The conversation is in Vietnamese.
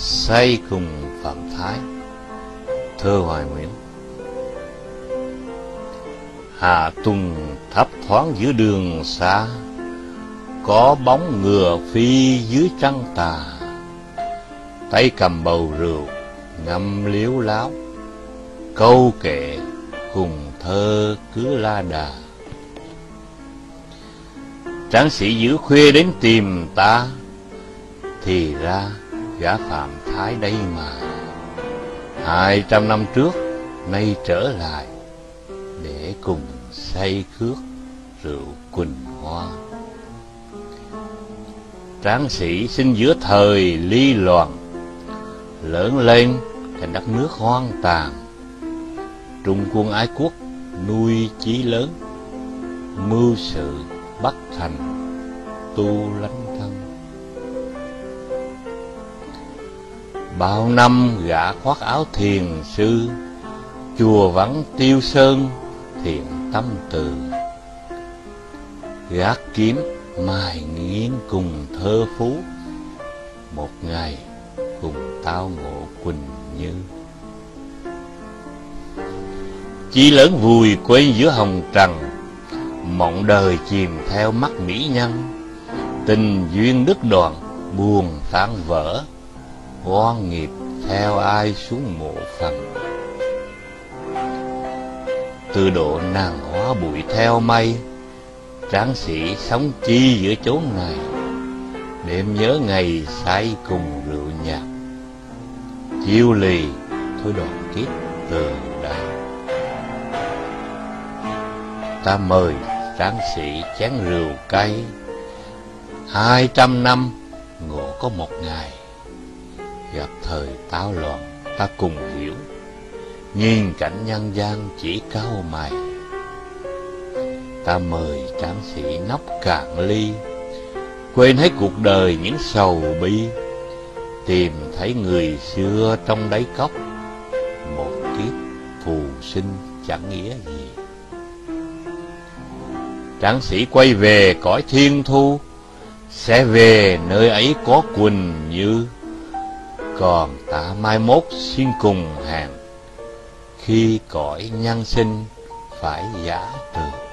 say cùng Phạm Thái. Thơ Hoài Nguyễn. Hạ Tùng thấp thoáng giữa đường xa, Có bóng ngựa phi dưới trăng tà. Tay cầm bầu rượu, ngâm liếu láo, Câu kệ cùng thơ cứ la đà. Tráng sĩ giữ khuya đến tìm ta, Thì ra gã Phạm Thái đây mà. Hai trăm năm trước, Nay trở lại, Để cùng say khước Rượu quỳnh hoa. Tráng sĩ sinh giữa thời ly loạn, Lớn lên thành đất nước hoang tàn. Trung quân ái quốc nuôi chí lớn, Mưu sự bắt thành tu lánh thân. Bao năm gã khoác áo thiền sư, Chùa vắng tiêu sơn thiện tâm từ. Gác kiếm mài nghiến cùng thơ phú, Một ngày cùng tao ngộ quỳnh như. Chí lớn vùi quên giữa hồng trần, Mộng đời chìm theo mắt mỹ nhân. Tình duyên đứt đoạn, buồn tan vỡ oan nghiệp theo ai xuống mộ phần? Từ độ nàng hóa bụi theo mây tráng sĩ sống chi giữa chốn này? Đêm nhớ ngày say cùng rượu nhạt, chiêu lì thôi đoàn kết từ đây. Ta mời tráng sĩ chén rượu cay. Hai trăm năm ngộ có một ngày gặp thời táo loạn, ta cùng hiểu. Nhìn cảnh nhân gian chỉ cao mày. Ta mời tráng sĩ nóc cạn ly. Quên hết cuộc đời những sầu bi. Tìm thấy người xưa trong đáy cốc. Một kiếp phù sinh chẳng nghĩa gì. Tráng sĩ quay về cõi thiên thu. Sẽ về nơi ấy có quỳnh như còn ta mai mốt xin cùng hàng. Khi cõi nhân sinh phải giả từ.